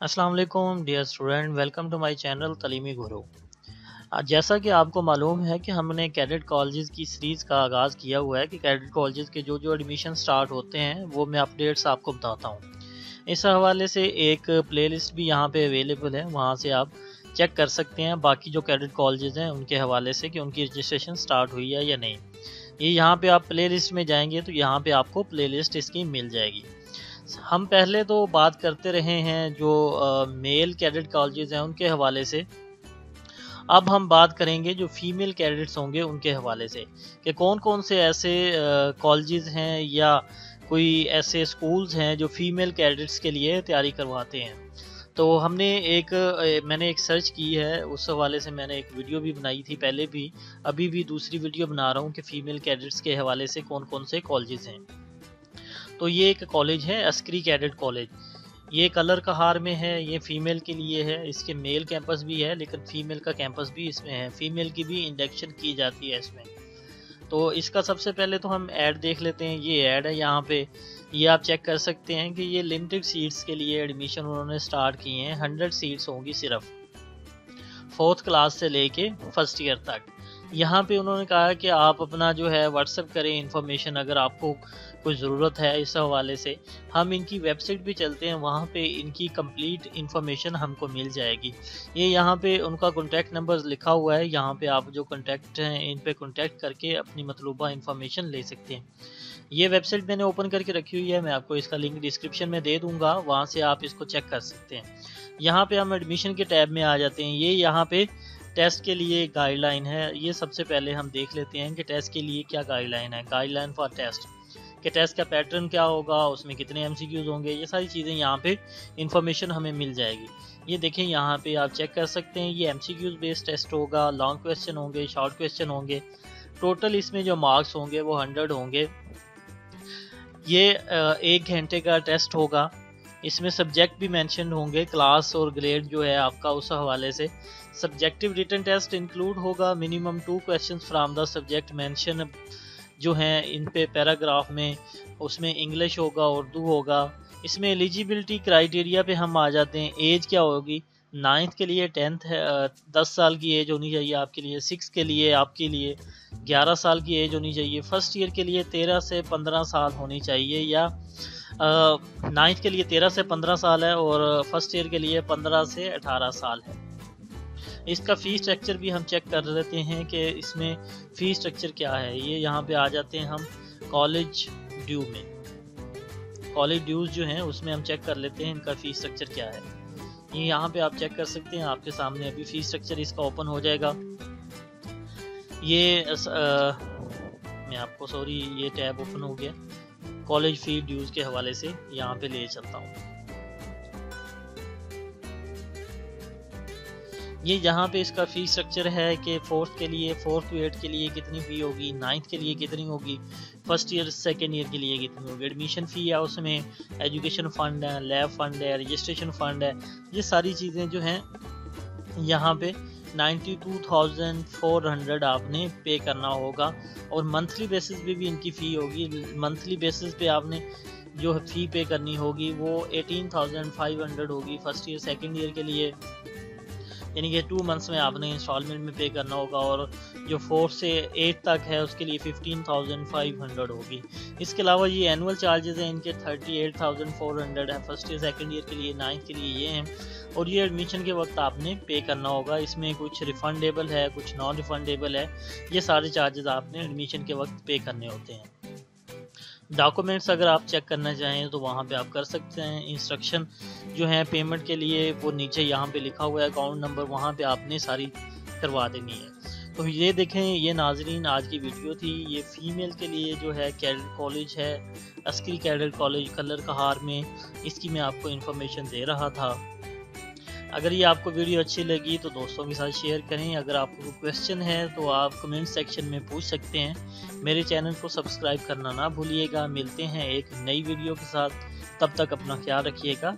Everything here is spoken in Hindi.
अस्सलाम वालेकुम dear student welcome to my channel Taleemi Guru जैसा कि आपको मालूम है कि हमने कैडेट कॉलेजेस की सीरीज़ का आगाज़ किया हुआ है कि कैडेट कॉलेजेस के जो जो एडमिशन स्टार्ट होते हैं, वो मैं अपडेट्स आपको बताता हूँ। इस हवाले से एक प्लेलिस्ट भी यहाँ पे अवेलेबल है, वहाँ से आप चेक कर सकते हैं। बाकी जो कैडेट कॉलेजेस हैं, उनके हवाले से कि उनकी रजिस्ट्रेशन स्टार्ट हुई है या नहीं। ये यहाँ पे आप प्ले में जाएँगे तो यहाँ पे आपको प्ले इसकी मिल जाएगी। हम पहले तो बात करते रहे हैं जो मेल कैडेट कॉलेजेस हैं उनके हवाले से। अब हम बात करेंगे जो फीमेल कैडेट्स होंगे उनके हवाले से, कि कौन कौन से ऐसे कॉलेजेस हैं या कोई ऐसे स्कूल्स हैं जो फीमेल कैडेट्स के लिए तैयारी करवाते हैं। तो हमने एक मैंने एक सर्च की है, उस हवाले से मैंने एक वीडियो भी बनाई थी पहले भी, अभी भी दूसरी वीडियो बना रहा हूँ कि फ़ीमेल कैडेट्स के हवाले से कौन कौन से कॉलेजेस हैं। तो ये एक कॉलेज है अस्क्री कैडेट कॉलेज ये कलर कहार में है, ये फीमेल के लिए है, इसके मेल कैंपस भी है, लेकिन फीमेल का कैंपस भी इसमें है. फीमेल की भी इंडक्शन की जाती है इसमें. तो इसका सबसे पहले तो हम ऐड देख लेते हैं. ये ऐड है यहाँ पे. ये आप चेक कर सकते हैं कि ये लिमिटेड सीट्स के लिए एडमिशन उन्होंने स्टार्ट किए हैं. हंड्रेड सीट्स होंगी सिर्फ़. फोर्थ क्लास से लेके फ़र्स्ट ईयर तक. यहाँ पे उन्होंने कहा कि आप अपना जो है व्हाट्सअप करें इन्फॉर्मेशन अगर आपको कोई ज़रूरत है इस हवाले से। हम इनकी वेबसाइट भी चलते हैं, वहाँ पे इनकी कंप्लीट इन्फॉर्मेशन हमको मिल जाएगी। ये यहाँ पे उनका कॉन्टैक्ट नंबर लिखा हुआ है, यहाँ पे आप जो कॉन्टैक्ट हैं, इन पे कॉन्टैक्ट करके अपनी मतलूबा इन्फॉर्मेशन ले सकते हैं। ये वेबसाइट मैंने ओपन करके रखी हुई है, मैं आपको इसका लिंक डिस्क्रिप्शन में दे दूँगा, वहाँ से आप इसको चेक कर सकते हैं। यहाँ पे हम एडमिशन के टैब में आ जाते हैं। ये यहाँ पे टेस्ट के लिए गाइडलाइन है, ये सबसे पहले हम देख लेते हैं कि टेस्ट के लिए क्या गाइडलाइन है। गाइडलाइन फॉर टेस्ट कि टेस्ट का पैटर्न क्या होगा, उसमें कितने एम होंगे, ये सारी चीज़ें यहाँ पे इंफॉर्मेशन हमें मिल जाएगी। ये देखें, यहाँ पे आप चेक कर सकते हैं, ये एम बेस्ड टेस्ट होगा लॉन्ग क्वेश्चन होंगे शॉर्ट क्वेश्चन होंगे। टोटल इसमें जो मार्क्स होंगे, वो हंड्रेड होंगे। ये एक घंटे का टेस्ट होगा। इसमें सब्जेक्ट भी मेंशन होंगे क्लास और ग्रेड जो है आपका उस हवाले से। सब्जेक्टिव रिटर्न टेस्ट इंक्लूड होगा minimum two question from the subject mention जो हैं, इन पे पैराग्राफ में, उसमें इंग्लिश होगा, उर्दू होगा। इसमें एलिजिबिलिटी क्राइटेरिया पे हम आ जाते हैं। एज क्या होगी? नाइन्थ के लिए टेंथ है दस साल की एज होनी चाहिए आपके लिए। सिक्स के लिए, आपके लिए। ग्यारह साल की एज होनी चाहिए। फ़र्स्ट ईयर के लिए तेरह से पंद्रह साल होनी चाहिए या नाइन्थ के लिए तेरह से पंद्रह साल है और फ़र्स्ट ईयर के लिए पंद्रह से अठारह साल है। इसका फ़ी स्ट्रक्चर भी हम चेक कर लेते हैं कि इसमें फ़ी स्ट्रक्चर क्या है। ये यहाँ पे आ जाते हैं हम कॉलेज ड्यू में। कॉलेज ड्यूज जो हैं उसमें हम चेक कर लेते हैं इनका फ़ी स्ट्रक्चर क्या है। ये यहाँ पे आप चेक कर सकते हैं आपके सामने अभी फ़ी स्ट्रक्चर इसका ओपन हो जाएगा। ये आ, मैं आपको सॉरी ये टैब ओपन हो गया। कॉलेज फ़ी ड्यूज के हवाले से यहाँ पे ले चलता हूँ। ये जहाँ पे इसका फ़ी स्ट्रक्चर है कि फोर्थ के लिए फोर्थ टू एट के लिए कितनी फ़ी होगी नाइन्थ के लिए कितनी होगी फ़र्स्ट ईयर सेकेंड ईयर के लिए कितनी होगी। एडमिशन फ़ी है उसमें एजुकेशन फ़ंड है लैब फंड है रजिस्ट्रेशन फ़ंड है, ये सारी चीज़ें जो हैं यहाँ पे ninety two thousand four hundred आपने पे करना होगा और मंथली बेसिस पे भी इनकी फ़ी होगी। मंथली बेसिस पे आपने जो फ़ी पे करनी होगी वो एटीन थाउज़ेंड फाइव हंड्रेड होगी फ़र्स्ट ईयर सेकेंड ईयर के लिए। यानी कि टू मंथ्स में आपने इंस्टॉलमेंट में पे करना होगा और जो फोर्थ से एट तक है, उसके लिए फिफ्टीन थाउज़ेंड फाइव हंड्रेड होगी। इसके अलावा ये एनुअल चार्जेस हैं, इनके thirty eight thousand four hundred है। फ़र्स्ट ईयर सेकेंड ईयर के लिए नाइन्थ के लिए ये हैं। और ये एडमिशन के वक्त आपने पे करना होगा। इसमें कुछ रिफंडेबल है, कुछ नॉन रिफंडेबल है। ये सारे चार्जेस आपने एडमिशन के वक्त पे करने होते हैं। डॉक्यूमेंट्स अगर आप चेक करना चाहें तो वहाँ पे आप कर सकते हैं। इंस्ट्रक्शन जो है पेमेंट के लिए, वो नीचे यहाँ पे लिखा हुआ है। अकाउंट नंबर वहाँ पे आपने सारी करवा देनी है। तो ये देखें, ये नाजरीन आज की वीडियो थी। ये फीमेल के लिए जो है कैडेट कॉलेज है अस्की कैडेट कॉलेज कलर कहार में। इसकी मैं आपको इन्फॉर्मेशन दे रहा था। अगर ये आपको वीडियो अच्छी लगी तो दोस्तों के साथ शेयर करें। अगर आपको कोई क्वेश्चन है तो आप कमेंट सेक्शन में पूछ सकते हैं। मेरे चैनल को सब्सक्राइब करना ना भूलिएगा। मिलते हैं एक नई वीडियो के साथ। तब तक अपना ख्याल रखिएगा।